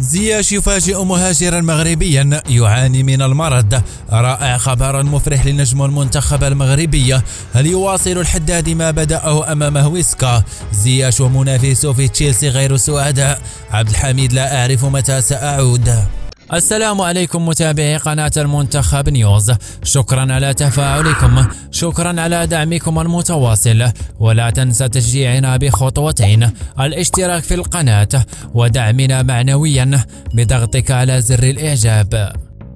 زياش يفاجئ مهاجرا مغربيا يعاني من المرض. رائع خبر مفرح لنجم المنتخب المغربي. هل يواصل الحداد ما بدأه أمام هويسكا زياش ومنافسه في تشيلسي غير سعداء عبد الحميد لا أعرف متى سأعود. السلام عليكم متابعي قناة المنتخب نيوز. شكرا على تفاعلكم. شكرا على دعمكم المتواصل. ولا تنسى تشجيعنا بخطوتين. الاشتراك في القناة ودعمنا معنويا بضغطك على زر الإعجاب.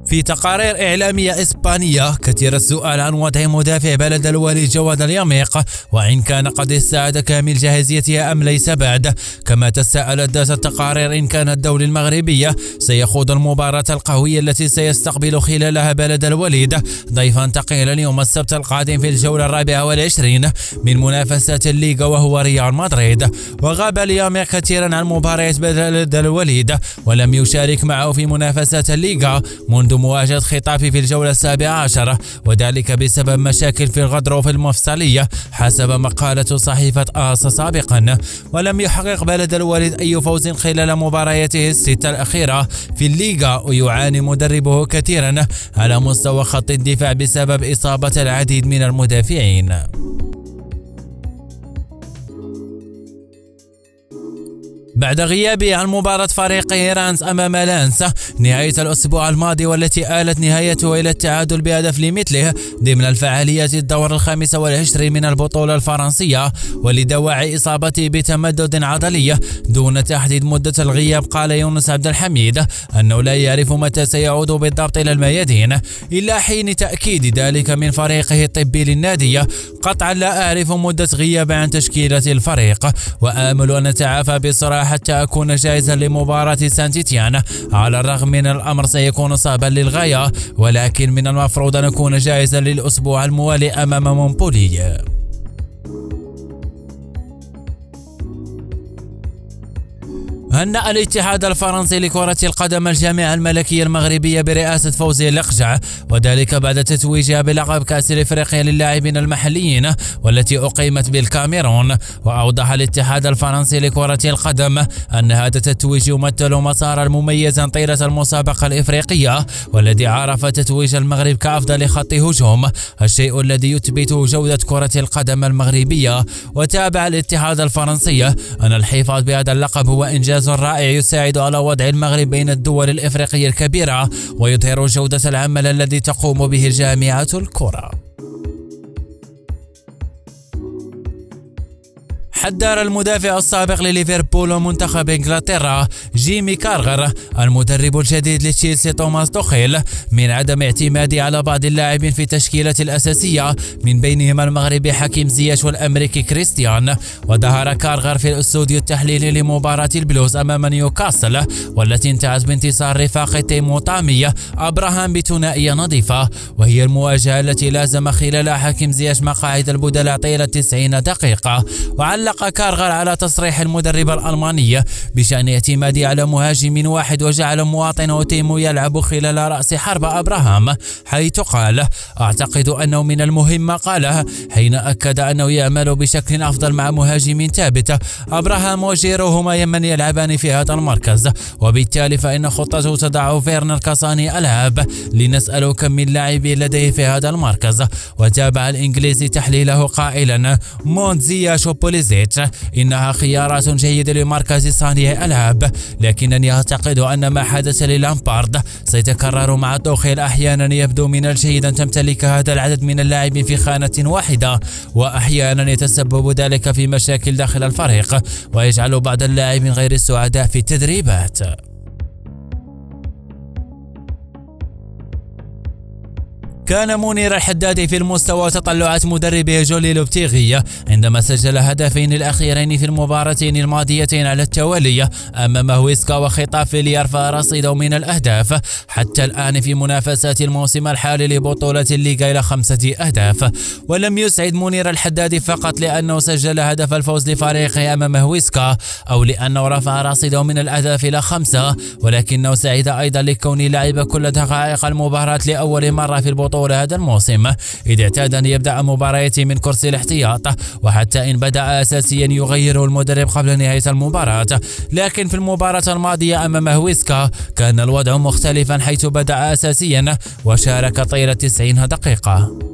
في تقارير إعلامية إسبانية كثير السؤال عن وضع مدافع بلد الوالي جواد اليميق وإن كان قد استعاد كامل جاهزيته أم ليس بعد. كما تساءلت ذات التقارير إن كان الدولي المغربي سيخوض المباراة القوية التي سيستقبل خلالها بلد الوليد. ضيفا ثقيلا اليوم السبت القادم في الجولة الرابعة والعشرين من منافسات الليغا وهو ريال مدريد. وغاب اليميق كثيرا عن مباريات بلد الوليد ولم يشارك معه في منافسات الليغا منذ مواجهة خطافي في الجولة السابعة عشرة وذلك بسبب مشاكل في الغضروف المفصلية حسب مقالة صحيفة آس سابقا. ولم يحقق بلد الوالد أي فوز خلال مبارياته الستة الأخيرة في الليغا ويعاني مدربه كثيرا على مستوى خط الدفاع بسبب إصابة العديد من المدافعين. بعد غيابه عن مباراة فريق إيرانز أمام لانس نهاية الأسبوع الماضي والتي آلت نهايته إلى التعادل بهدف لمثله ضمن الفعاليات الدور الخامس والعشرين من البطولة الفرنسية ولدواعي إصابته بتمدد عضلي دون تحديد مدة الغياب قال يونس عبد الحميد أنه لا يعرف متى سيعود بالضبط إلى الميادين إلا حين تأكيد ذلك من فريقه الطبي للنادي. قطعا لا أعرف مدة غياب عن تشكيلة الفريق وآمل أن نتعافى بسرعة حتى أكون جاهزا لمباراة سانتيتيان على الرغم من الأمر سيكون صعبا للغاية ولكن من المفروض أن أكون جاهزا للأسبوع الموالي أمام مونبولي. هنأ الاتحاد الفرنسي لكرة القدم الجامعة الملكية المغربية برئاسة فوزي الأقجع وذلك بعد تتويجها بلقب كأس الإفريقيا للاعبين المحليين والتي أقيمت بالكاميرون. وأوضح الاتحاد الفرنسي لكرة القدم أن هذا التتويج يمثل مسارا مميزا طيلة المسابقة الإفريقية والذي عرف تتويج المغرب كأفضل خط هجوم الشيء الذي يثبت جودة كرة القدم المغربية. وتابع الاتحاد الفرنسي أن الحفاظ بهذا اللقب هو إنجاز إنجاز رائع يساعد على وضع المغرب بين الدول الإفريقية الكبيرة ويظهر جودة العمل الذي تقوم به جامعة الكرة. حذر المدافع السابق لليفربول ومنتخب إنجلترا جيمي كاراغر المدرب الجديد لتشيلسي توماس توخيل من عدم اعتماده على بعض اللاعبين في التشكيلة الأساسية من بينهم المغربي حكيم زياش والأمريكي كريستيان. وظهر كاراغر في الأستوديو التحليلي لمباراة البلوز أمام نيوكاسل والتي انتهت بانتصار رفاق تيمو طامي أبراهام بثنائية نظيفة وهي المواجهة التي لازم خلالها حكيم زياش مقاعد البدلاء طيلة 90 دقيقة. وعلق علق كارغر على تصريح المدرب الألماني بشأن اعتماده على مهاجم واحد وجعل مواطنه تيمو يلعب خلال رأس حرب أبراهام حيث قال أعتقد أنه من المهم ما قاله حين أكد أنه يعمل بشكل أفضل مع مهاجم ثابت أبراهام وجيرو هما يمن يلعبان في هذا المركز وبالتالي فإن خطته تضع فيرنر كصانع ألعاب لنسأل كم من لاعبين لديه في هذا المركز وتابع الإنجليزي تحليله قائلا مونتزيا شوبوليزي بيت إنها خيارات جيدة لمركز صانع ألعاب لكنني أعتقد أن ما حدث للأمبارد سيتكرر مع توخيل أحيانا يبدو من الجيد أن تمتلك هذا العدد من اللاعبين في خانة واحدة وأحيانا يتسبب ذلك في مشاكل داخل الفريق ويجعل بعض اللاعبين غير السعداء في التدريبات. كان منير الحدادي في المستوى تطلعات مدربه جولي لوبتيغي عندما سجل هدفين الأخيرين في المباراتين الماضيتين على التوالي أمام هويسكا وخطاف ليرفع رصيده من الأهداف. حتى الآن في منافسات الموسم الحالي لبطولة الليغا إلى خمسة أهداف. ولم يسعد منير الحدادي فقط لأنه سجل هدف الفوز لفريقه أمام هويسكا أو لأنه رفع رصيده من الأهداف إلى خمسة ولكنه سعيد أيضا لكون لعب كل دقائق المباراة لأول مرة في البطولة طول هذا الموسم. إذ اعتاد أن يبدأ مبارياته من كرسي الاحتياط وحتى إن بدأ أساسيا يغيره المدرب قبل نهاية المباراة. لكن في المباراة الماضية أمام هويسكا كان الوضع مختلفا حيث بدأ أساسيا وشارك طيلة 90 دقيقة.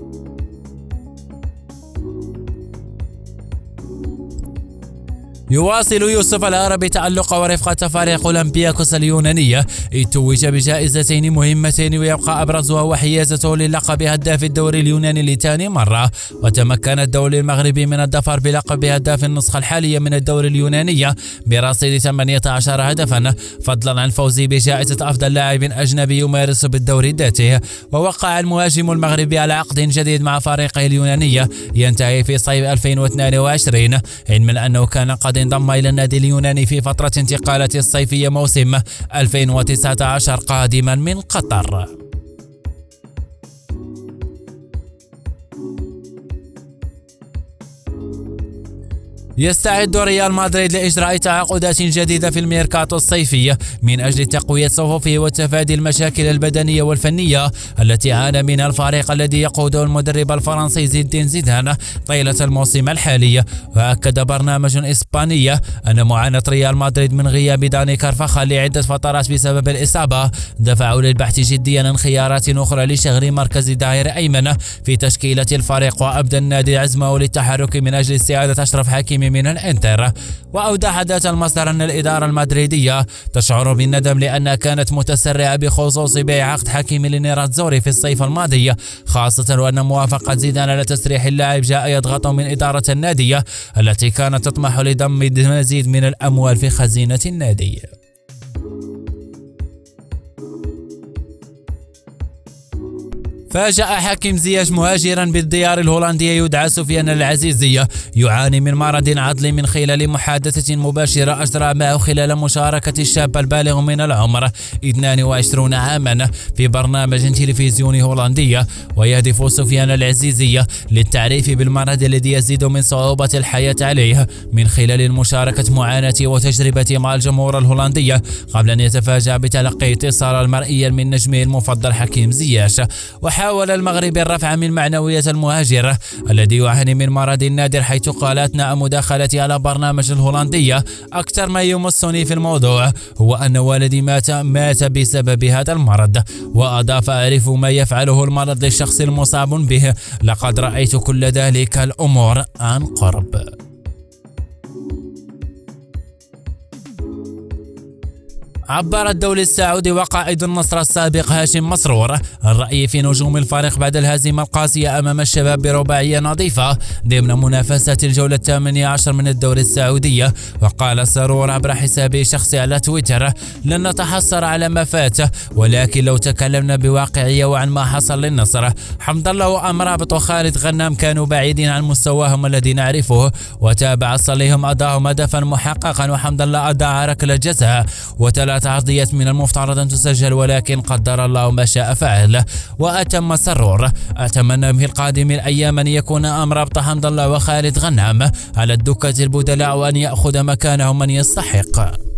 يواصل يوسف العربي تألق ورفقة فريق أولمبياكوس اليونانية. توج بجائزتين مهمتين ويبقى أبرزها وحيازته للقب هداف الدوري اليوناني لثاني مرة. وتمكن الدوري المغربي من الظفر بلقب هداف النسخة الحالية من الدوري اليونانية برصيد 18 هدفا فضلا عن فوزه بجائزة أفضل لاعب أجنبي يمارس بالدوري ذاته ووقع المهاجم المغربي على عقد جديد مع فريقه اليونانية ينتهي في صيف 2022 علما أنه كان قد انضم إلى النادي اليوناني في فترة انتقالة الصيفية موسم 2019 قادما من قطر. يستعد ريال مدريد لإجراء تعاقدات جديدة في الميركاتو الصيفي. من أجل تقوية صفوفه وتفادي المشاكل البدنية والفنية التي عانى منها الفريق الذي يقوده المدرب الفرنسي زين الدين زيدان طيلة الموسم الحالي. وأكد برنامج إسباني أن معاناة ريال مدريد من غياب داني كارفاخال لعدة فترات بسبب الإصابة. دفعوا للبحث جديا عن خيارات أخرى لشغل مركز داير أيمن في تشكيلة الفريق وأبدى النادي عزمه للتحرك من أجل استعادة أشرف حكيمي من الإنتر. وأودع ذات المصدر أن الإدارة المدريدية تشعر بالندم لأنها كانت متسرعة بخصوص بيع عقد حكيم لنيراتزوري في الصيف الماضي خاصة وأن موافقة زيدان على تسريح اللاعب جاء يضغط من إدارة النادي التي كانت تطمح لضم مزيد من الأموال في خزينة النادي. فاجأ حكيم زياش مهاجرا بالديار الهولندية يدعى سفيان العزيزية يعاني من مرض عضلي من خلال محادثة مباشرة أجرى معه خلال مشاركة الشاب البالغ من العمر 22 عاما في برنامج تلفزيوني هولندي. ويهدف سفيان العزيزية للتعريف بالمرض الذي يزيد من صعوبة الحياة عليه من خلال المشاركة معاناته وتجربته مع الجمهور الهولندي. قبل أن يتفاجأ بتلقي اتصال مرئيا من نجمه المفضل حكيم زياش. حاول المغرب الرفع من معنوية المهاجر الذي يعاني من مرض نادر حيث قال أثناء مداخلتي على برنامج الهولندية أكثر ما يمسني في الموضوع هو أن والدي مات مات بسبب هذا المرض وأضاف أعرف ما يفعله المرض للشخص المصاب به. لقد رأيت كل ذلك الأمور عن قرب. عبر الدولي السعودي وقائد النصر السابق هاشم مسرور الرأي في نجوم الفريق بعد الهزيمة القاسية أمام الشباب برباعية نظيفة ضمن منافسات الجولة الثامنة عشر من الدوري السعودية وقال سرور عبر حسابه الشخصي على تويتر لن نتحسر على ما فات ولكن لو تكلمنا بواقعية وعن ما حصل للنصر حمد الله وأمرابط وخالد غنام كانوا بعيدين عن مستواهم الذي نعرفه وتابع صليهم أداهم هدفا محققا وحمد الله أداء ركلة جزاء وثلاث عرضيات من المفترض أن تسجل ولكن قدر الله ما شاء فعل وأتم سرور أتمنى في القادم الأيام أن يكون أمر ربط حمد الله وخالد غنام. على الدكة البدلاء وأن يأخذ مكانهم من يستحق.